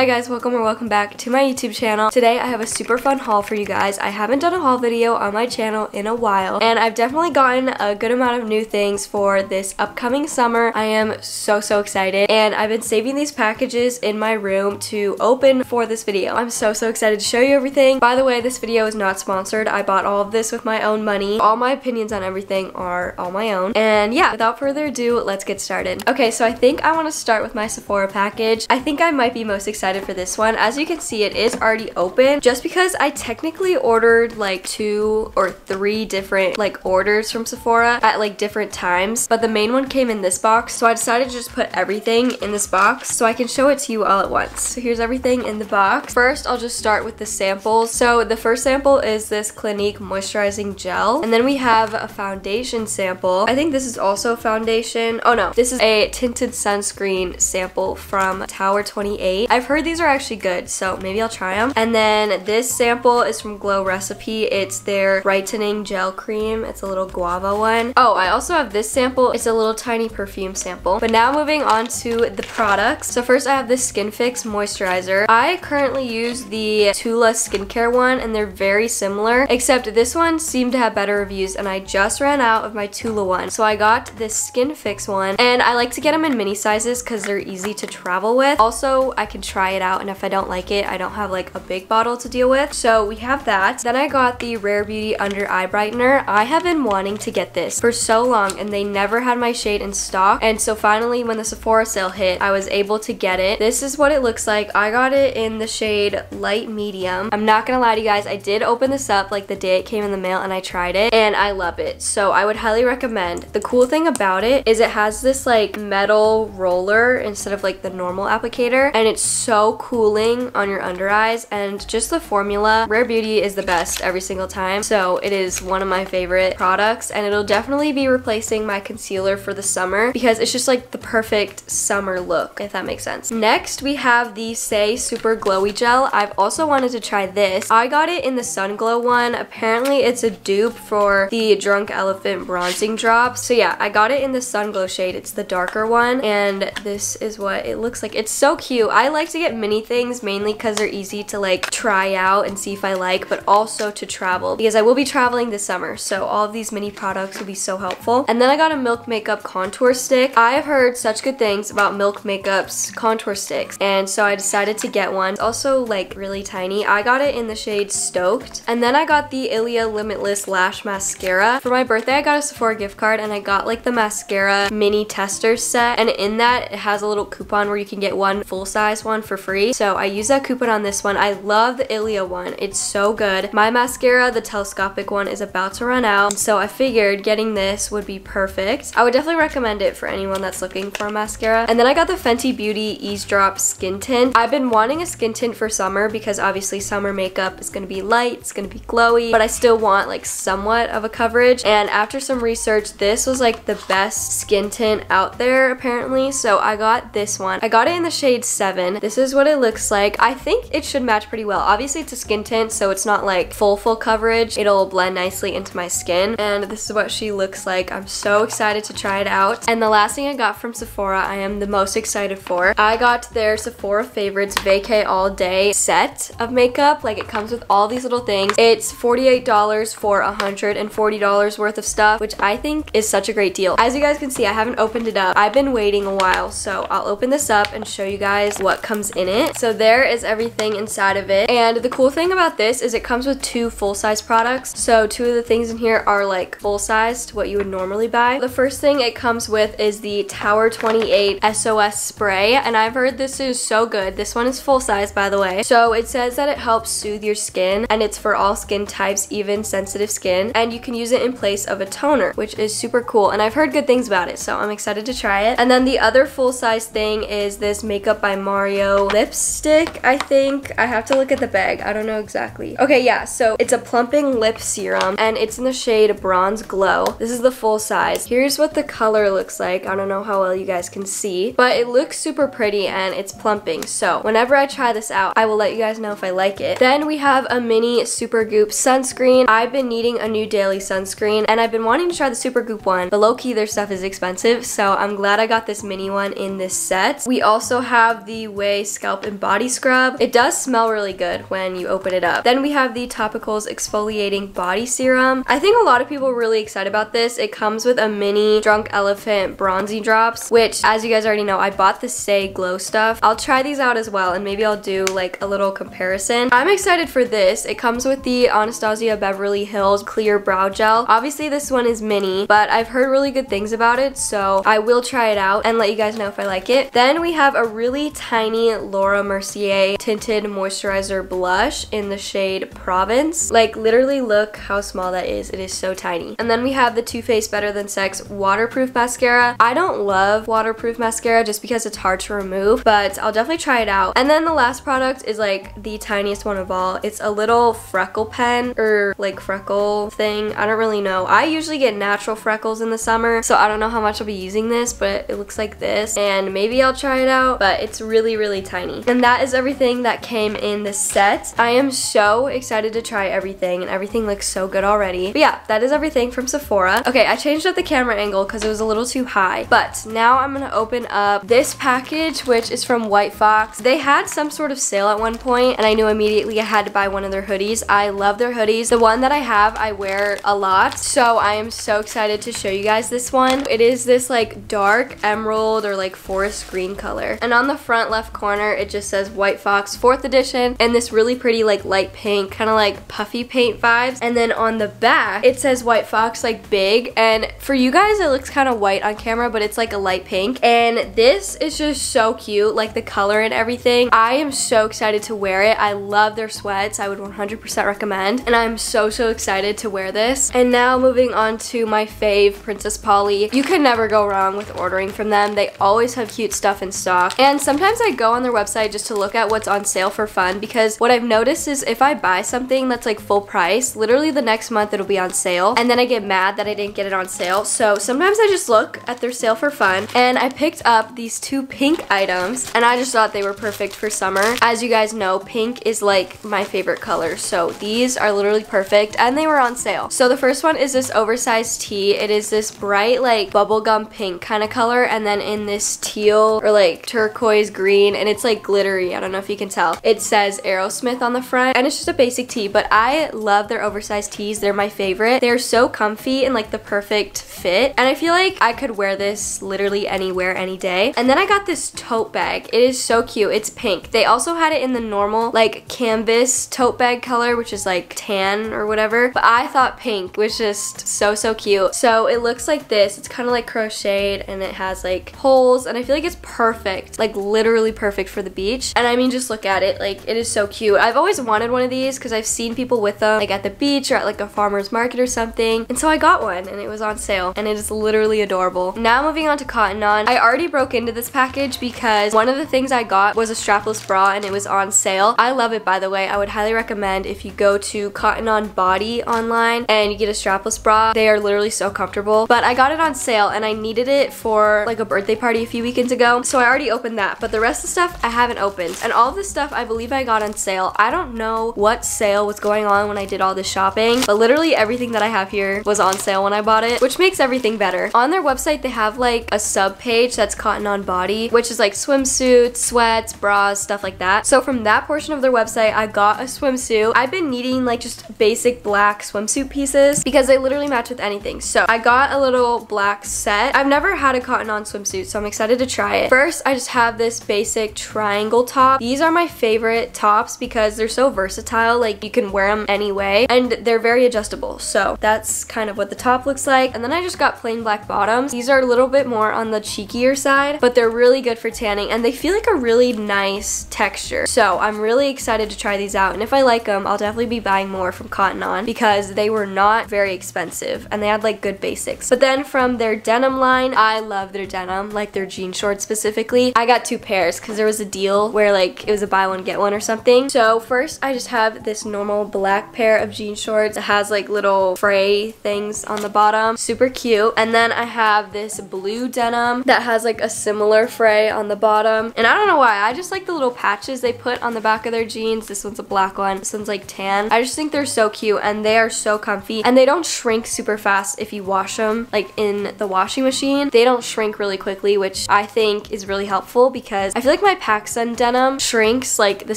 Hi guys, welcome or welcome back to my YouTube channel. Today I have a super fun haul for you guys. I haven't done a haul video on my channel in a while and I've definitely gotten a good amount of new things for this upcoming summer. I am so so excited and I've been saving these packages in my room to open for this video. I'm so so excited to show you everything. By the way, this video is not sponsored. I bought all of this with my own money. All my opinions on everything are all my own. And yeah, without further ado, let's get started. Okay, so I think I want to start with my Sephora package. I think I might be most excited excited for this one. As you can see, it is already open just because I technically ordered like two or three different like orders from Sephora at like different times, but the main one came in this box. So I decided to just put everything in this box so I can show it to you all at once. So here's everything in the box. First, I'll just start with the samples. So the first sample is this Clinique Moisturizing Gel. And then we have a foundation sample. I think this is also foundation. Oh no, this is a tinted sunscreen sample from Tower 28. I've heard these are actually good, so maybe I'll try them. And then this sample is from Glow Recipe. It's their brightening gel cream. It's a little guava one. Oh, I also have this sample. It's a little tiny perfume sample. But now moving on to the products. So first I have this Skin Fix moisturizer. I currently use the Tula skincare one and they're very similar, except this one seemed to have better reviews and I just ran out of my Tula one. So I got this Skin Fix one and I like to get them in mini sizes because they're easy to travel with. Also, I can try try it out and if I don't like it, I don't have like a big bottle to deal with. So we have that. Then I got the Rare Beauty Under Eye Brightener. I have been wanting to get this for so long and they never had my shade in stock. And so finally when the Sephora sale hit, I was able to get it. This is what it looks like. I got it in the shade light medium. I'm not gonna lie to you guys, I did open this up like the day it came in the mail and I tried it and I love it. So I would highly recommend. The cool thing about it is it has this like metal roller instead of like the normal applicator and it's so so cooling on your under eyes and just the formula. Rare Beauty is the best every single time. So it is one of my favorite products and it'll definitely be replacing my concealer for the summer because it's just like the perfect summer look, if that makes sense. Next, we have the Saie Super Glowy Gel. I've also wanted to try this. I got it in the Sun Glow one. Apparently, it's a dupe for the Drunk Elephant Bronzing Drops. So yeah, I got it in the Sun Glow shade. It's the darker one and this is what it looks like. It's so cute. I like to get mini things mainly because they're easy to like try out and see if I like, but also to travel because I will be traveling this summer. So all of these mini products will be so helpful. And then I got a Milk Makeup contour stick. I have heard such good things about Milk Makeup's contour sticks. And so I decided to get one. It's also like really tiny. I got it in the shade Stoked. And then I got the Ilia Limitless Lash Mascara. For my birthday, I got a Sephora gift card and I got like the mascara mini tester set. And in that, it has a little coupon where you can get one full size one for free. So I use that coupon on this one. I love the Ilia one. It's so good. My mascara, the telescopic one, is about to run out. So I figured getting this would be perfect. I would definitely recommend it for anyone that's looking for a mascara. And then I got the Fenty Beauty Eaze Drop Skin Tint. I've been wanting a skin tint for summer because obviously summer makeup is going to be light, it's going to be glowy, but I still want like somewhat of a coverage. And after some research, this was like the best skin tint out there apparently. So I got this one. I got it in the shade 7. This is is what it looks like. I think it should match pretty well. Obviously it's a skin tint, so it's not like full, full coverage. It'll blend nicely into my skin. And this is what she looks like. I'm so excited to try it out. And the last thing I got from Sephora, I am the most excited for. I got their Sephora Favorites Vacay All Day set of makeup. Like it comes with all these little things. It's $48 for $140 worth of stuff, which I think is such a great deal. As you guys can see, I haven't opened it up. I've been waiting a while, so I'll open this up and show you guys what comes in it. So there is everything inside of it. And the cool thing about this is it comes with two full-size products. So two of the things in here are like full-sized, what you would normally buy. The first thing it comes with is the Tower 28 SOS spray. And I've heard this is so good. This one is full-size, by the way. So it says that it helps soothe your skin and it's for all skin types, even sensitive skin. And you can use it in place of a toner, which is super cool. And I've heard good things about it, so I'm excited to try it. And then the other full-size thing is this Makeup by Mario lipstick, I think. I have to look at the bag. I don't know exactly. Okay, yeah, so it's a plumping lip serum and it's in the shade Bronze Glow. This is the full size. Here's what the color looks like. I don't know how well you guys can see, but it looks super pretty and it's plumping. So whenever I try this out, I will let you guys know if I like it. Then we have a mini Supergoop sunscreen. I've been needing a new daily sunscreen and I've been wanting to try the Supergoop one, but low-key their stuff is expensive, so I'm glad I got this mini one in this set. We also have the Ouai scalp and body scrub. It does smell really good when you open it up. Then we have the Topicals Exfoliating Body Serum. I think a lot of people are really excited about this. It comes with a mini Drunk Elephant Bronzi drops, which as you guys already know, I bought the Stay Glow stuff. I'll try these out as well and maybe I'll do like a little comparison. I'm excited for this. It comes with the Anastasia Beverly Hills Clear Brow Gel. Obviously this one is mini, but I've heard really good things about it, so I will try it out and let you guys know if I like it. Then we have a really tiny Laura Mercier tinted moisturizer blush in the shade Provence. Like literally look how small that is. It is so tiny. And then we have the Too Faced Better Than Sex waterproof mascara. I don't love waterproof mascara just because it's hard to remove, but I'll definitely try it out. And then the last product is like the tiniest one of all. It's a little freckle pen or like freckle thing. I don't really know. I usually get natural freckles in the summer, so I don't know how much I'll be using this, but it looks like this. And maybe I'll try it out, but it's really, really tiny. And that is everything that came in the set. I am so excited to try everything, and everything looks so good already. But yeah, that is everything from Sephora. Okay, I changed up the camera angle because it was a little too high, but now I'm gonna open up this package, which is from White Fox. They had some sort of sale at one point, and I knew immediately I had to buy one of their hoodies. I love their hoodies. The one that I have, I wear a lot, so I am so excited to show you guys this one. It is this like dark emerald or like forest green color. And on the front left corner, it just says White Fox 4th edition and this really pretty like light pink, kind of like puffy paint vibes. And then on the back, it says White Fox like big. And for you guys, it looks kind of white on camera, but it's like a light pink. And this is just so cute, like the color and everything. I am so excited to wear it. I love their sweats. I would 100% recommend. And I'm so, so excited to wear this. And now moving on to my fave, Princess Polly. You can never go wrong with ordering from them. They always have cute stuff in stock. And sometimes I go on their website just to look at what's on sale for fun because what I've noticed is if I buy something that's like full price, literally the next month it'll be on sale. And then I get mad that I didn't get it on sale. So sometimes I just look at their sale for fun. And I picked up these two pink items and I just thought they were perfect for summer. As you guys know, pink is like my favorite color. So these are literally perfect and they were on sale. So the first one is this oversized tee. It is this bright like bubblegum pink kind of color and then in this teal or like turquoise green and it's like glittery. I don't know if you can tell. It says Aerosmith on the front and it's just a basic tee but I love their oversized tees. They're my favorite. They're so comfy and like the perfect fit and I feel like I could wear this literally anywhere any day. And then I got this tote bag. It is so cute. It's pink. They also had it in the normal like canvas tote bag color which is like tan or whatever but I thought pink was just so so cute. So it looks like this. It's kind of like crocheted and it has like holes and I feel like it's perfect like literally perfect for the beach and I mean just look at it like it is so cute. I've always wanted one of these because I've seen people with them like at the beach or at like a farmer's market or something and so I got one and it was on sale and it is literally adorable. Now moving on to Cotton On. I already broke into this package because one of the things I got was a strapless bra and it was on sale. I love it by the way. I would highly recommend if you go to Cotton On Body online and you get a strapless bra. They are literally so comfortable. But I got it on sale and I needed it for like a birthday party a few weekends ago. So I already opened that. But the rest of the stuff I haven't opened. And all this stuff I believe I got on sale. I don't know what sale was going on when I did all this shopping. But literally everything that I have here was on sale when I bought it. Which makes everything better. On their website they have like a sub page that's Cotton On Body. Which is like swimsuits, sweats, bras, stuff like that. So from that portion of their website I got a swimsuit. I've been needing like just basic black swimsuit pieces because they literally match with anything. So I got a little black set. I've never had a cotton on swimsuit, so I'm excited to try it. First, I just have this basic triangle top. These are my favorite tops because they're so versatile. Like you can wear them any way and they're very adjustable. So that's kind of what the top looks like. And then I just got plain black bottoms. These are a little bit more on the cheekier side, but they're really good for tanning and they feel like a really nice texture. So I'm really excited to try these out. And if I like them, I'll definitely be buying more from Cotton On because they were not very expensive and they had like good basics. But then from their denim line, I love their denim, like their jean shorts specifically. I got two pairs because there was a deal where like it was a buy one get one or something. So first I just have this normal black pair of jean shorts. It has like little fray things on the bottom. Super cute. And then I have this blue denim that has like a similar fray on the bottom. And I don't know why, I just like the little patches they put on the back of their jeans. This one's a black one. This one's like tan. I just think they're so cute and they are so comfy and they don't shrink super fast if you wash them like in the washing machine. They don't shrink really quickly which I think is really helpful because I feel like my my PacSun denim shrinks like the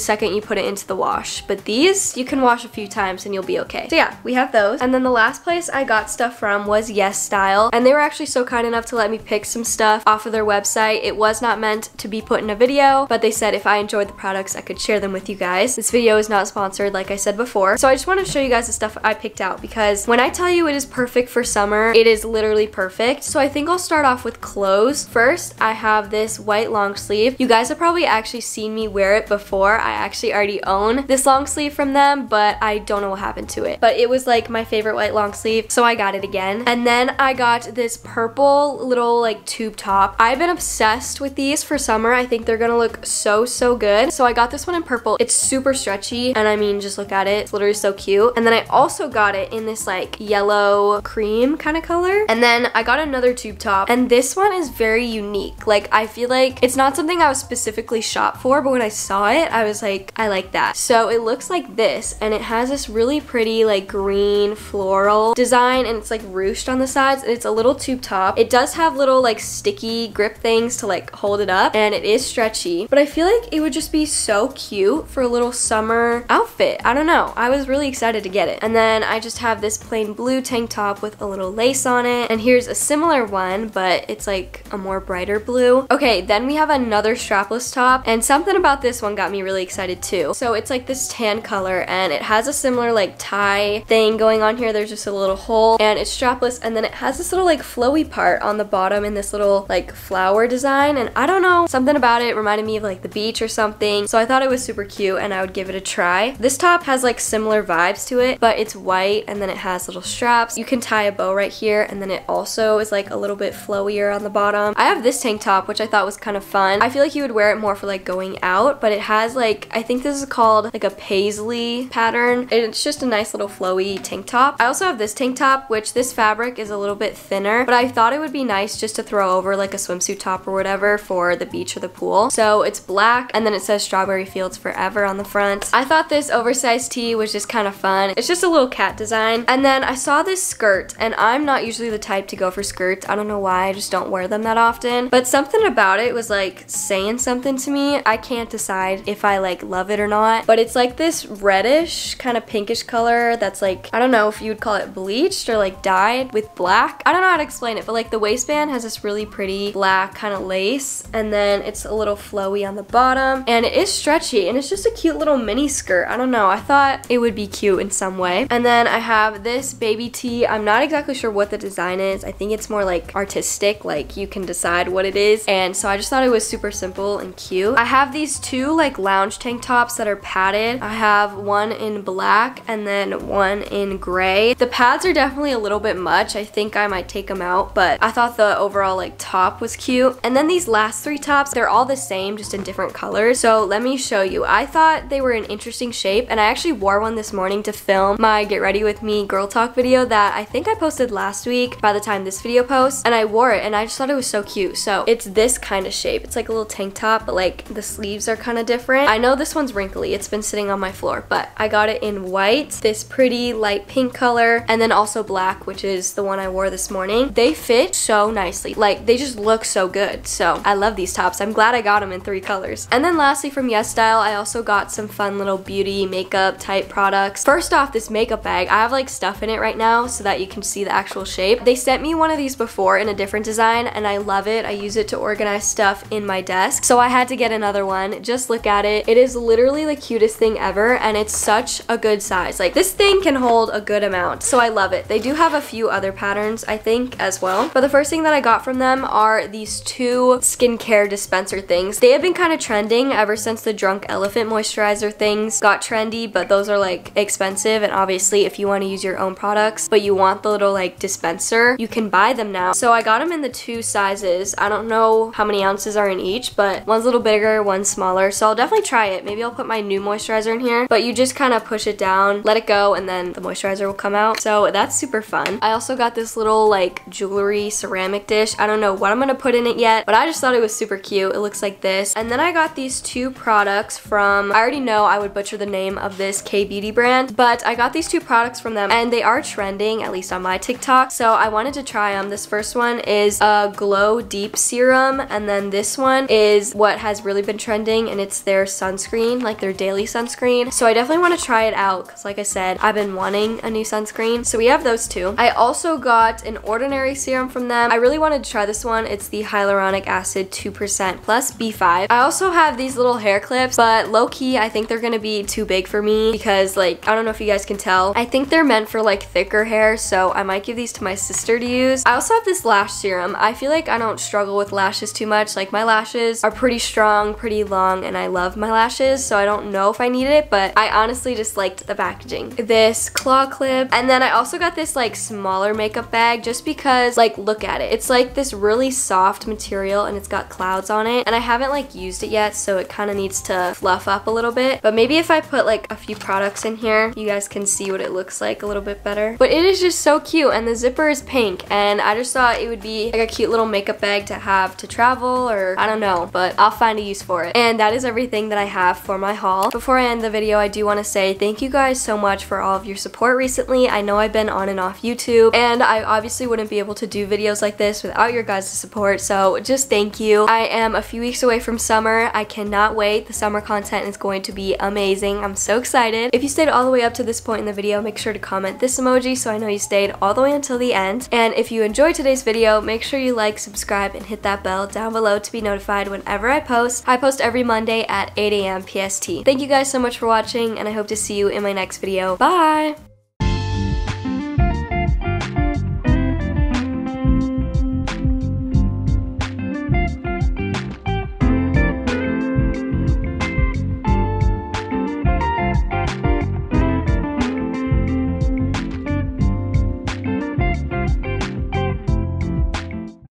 second you put it into the wash. But these, you can wash a few times and you'll be okay. So yeah, we have those. And then the last place I got stuff from was Yes Style. And they were actually so kind enough to let me pick some stuff off of their website. It was not meant to be put in a video, but they said if I enjoyed the products, I could share them with you guys. This video is not sponsored, like I said before. So I just wanted to show you guys the stuff I picked out because when I tell you it is perfect for summer, it is literally perfect. So I think I'll start off with clothes. First, I have this white long sleeve. You guys have probably actually seen me wear it before. I actually already own this long sleeve from them, but I don't know what happened to it. But it was like my favorite white long sleeve, so I got it again. And then I got this purple little like tube top. I've been obsessed with these for summer. I think they're gonna look so, so good. So I got this one in purple. It's super stretchy, and I mean, just look at it. It's literally so cute. And then I also got it in this like yellow cream kind of color. And then I got another tube top, and this one is very unique. Like, I feel like it's not something I was specifically shot for, but when I saw it, I was like, I like that. So it looks like this, and it has this really pretty like green floral design, and it's like ruched on the sides, and it's a little tube top. It does have little like sticky grip things to like hold it up, and it is stretchy, but I feel like it would just be so cute for a little summer outfit. I don't know. I was really excited to get it. And then I just have this plain blue tank top with a little lace on it, and here's a similar one, but it's like a more brighter blue. Okay, then we have another strapless top, and something about this one got me really excited too. So it's like this tan color, and it has a similar like tie thing going on here. There's just a little hole, and it's strapless, and then it has this little like flowy part on the bottom in this little like flower design, and I don't know, something about it reminded me of like the beach or something, so I thought it was super cute, and I would give it a try. This top has like similar vibes to it, but it's white, and then it has little straps. You can tie a bow right here, and then it also is like a little bit flowier on the bottom. I have this tank top, which I thought was kind of fun. I feel like you would wear it more for like going out, but it has like, I think this is called like a paisley pattern. And it's just a nice little flowy tank top. I also have this tank top, which this fabric is a little bit thinner, but I thought it would be nice just to throw over like a swimsuit top or whatever for the beach or the pool. So it's black, and then it says Strawberry Fields Forever on the front. I thought this oversized tee was just kind of fun. It's just a little cat design. And then I saw this skirt, and I'm not usually the type to go for skirts. I don't know why, I just don't wear them that often. But something about it was like saying something to me. I can't decide if I like love it or not. But it's like this reddish, kind of pinkish color that's like, I don't know if you would call it bleached or like dyed with black. I don't know how to explain it, but like the waistband has this really pretty black kind of lace. And then it's a little flowy on the bottom. And it is stretchy, and it's just a cute little mini skirt. I don't know, I thought it would be cute in some way. And then I have this baby tee. I'm not exactly sure what the design is. I think it's more like artistic, like you can decide what it is. And so I just thought it was super simple and cute. I have these two like lounge tank tops that are padded. I have one in black and then one in gray. The pads are definitely a little bit much. I think I might take them out, but I thought the overall like top was cute. And then these last three tops, they're all the same, just in different colors. So let me show you. I thought they were an interesting shape and I actually wore one this morning to film my get ready with me girl talk video that I think I posted last week by the time this video posts and I wore it and I just thought it was so cute. So it's this kind of shape. It's like a little tank top but like the sleeves are kind of different. I know this one's wrinkly. It's been sitting on my floor but I got it in white, this pretty light pink color and then also black which is the one I wore this morning. They fit so nicely. Like they just look so good. So I love these tops. I'm glad I got them in three colors. And then lastly from Yes Style I also got some fun little beauty makeup type products. First off this makeup bag. I have like stuff in it right now so that you can see the actual shape. They sent me one of these before in a different design and I love it. I use it to organize stuff in my desk. So had to get another one. Just look at it. It is literally the cutest thing ever and it's such a good size. Like this thing can hold a good amount. So I love it. They do have a few other patterns I think as well. But the first thing that I got from them are these two skincare dispenser things. They have been kind of trending ever since the Drunk Elephant moisturizer things got trendy but those are like expensive and obviously if you want to use your own products but you want the little like dispenser you can buy them now. So I got them in the two sizes. I don't know how many ounces are in each but one's a little bigger, one's smaller. So I'll definitely try it. Maybe I'll put my new moisturizer in here but you just kind of push it down, let it go and then the moisturizer will come out. So that's super fun. I also got this little like jewelry ceramic dish. I don't know what I'm going to put in it yet but I just thought it was super cute. It looks like this. And then I got these two products from, I already know I would butcher the name of this K-Beauty brand but I got these two products from them and they are trending at least on my TikTok so I wanted to try them. This first one is a Glow Deep Serum and then this one is what has really been trending and it's their sunscreen, like their daily sunscreen. So I definitely want to try it out because like I said, I've been wanting a new sunscreen. So we have those two. I also got an ordinary serum from them. I really wanted to try this one. It's the hyaluronic acid 2% plus B5. I also have these little hair clips, but low key, I think they're gonna be too big for me because like, I don't know if you guys can tell. I think they're meant for like thicker hair, so I might give these to my sister to use. I also have this lash serum. I feel like I don't struggle with lashes too much. Like my lashes are pretty strong, pretty long, and I love my lashes, so I don't know if I need it, but I honestly just liked the packaging. This claw clip, and then I also got this like smaller makeup bag just because like look at it. It's like this really soft material and it's got clouds on it, and I haven't like used it yet, so it kind of needs to fluff up a little bit, but maybe if I put like a few products in here, you guys can see what it looks like a little bit better. But it is just so cute, and the zipper is pink, and I just thought it would be like a cute little makeup bag to have to travel, or I don't know, but I'll find a use for it. And that is everything that I have for my haul. Before I end the video, I do want to say thank you guys so much for all of your support recently. I know I've been on and off YouTube, and I obviously wouldn't be able to do videos like this without your guys' support, so just thank you. I am a few weeks away from summer. I cannot wait. The summer content is going to be amazing. I'm so excited. If you stayed all the way up to this point in the video, make sure to comment this emoji so I know you stayed all the way until the end. And if you enjoyed today's video, make sure you like, subscribe, and hit that bell down below to be notified whenever I post. I post every Monday at 8 a.m. PST. Thank you guys so much for watching, and I hope to see you in my next video. Bye!